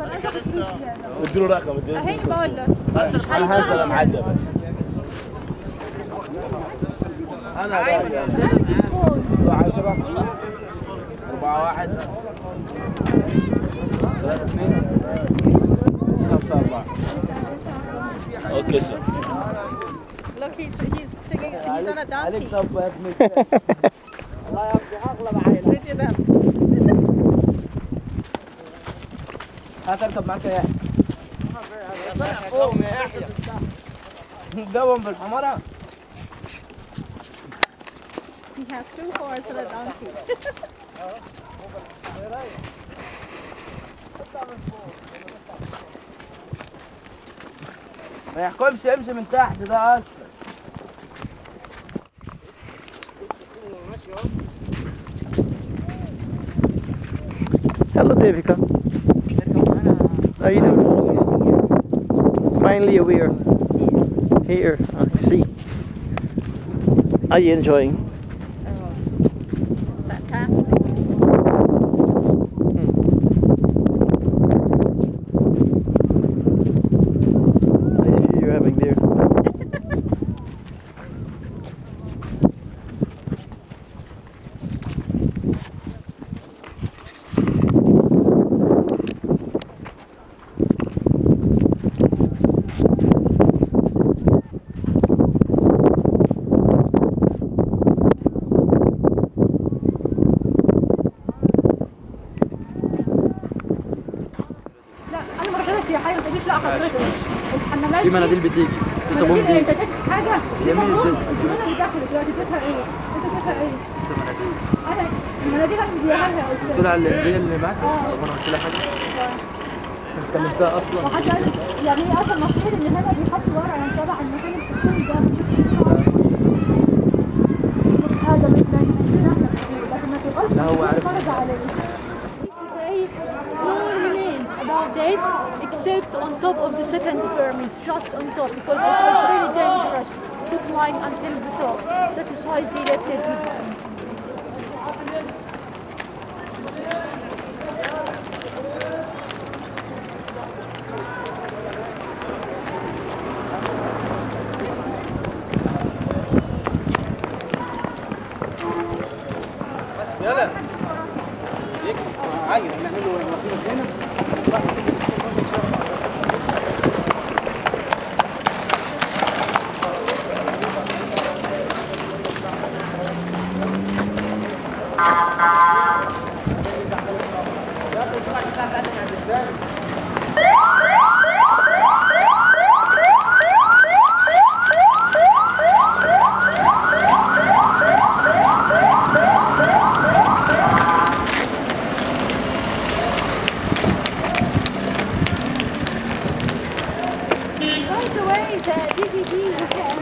اديله رقم اديله الحين بقول له. أنا هنزل معدل أنا عشرة أربعة واحد. ثلاثة اثنين. خمسة أربعة. أوكي سر Look, he's, he's taking, he's on a donkey. الله يرضي at them. هات أركب معك يا يحيى طلع فوق يا يحيى قوم بالحمرة He has two horses and a donkey. ما يحكمش يمشي من تحت ده أصلا Hello, Devika. How you doing? Finally, we're here. I see. Are you enjoying? لا حضرتك الحمامات في مناديل بتيجي. في صابون بيجي. إنت حاجة؟ في صابون. الصابونه اللي دلوقتي إيه؟ أنت إيه؟ أنا المناديل أنا مديها لها يا قلت أستاذ لها الهديه اللي معاك. طب أنا قلت لها حاجة. كلمتها أصلا. لي يعني أصلا المفروض إن هنا بيحط ورا. يعني تبع المكان ده. except on top of the second pyramid, just on top, because it was really dangerous to climb until the top. That is why they left it behind. يلا عايز نعمله هنا Right away, the DVD.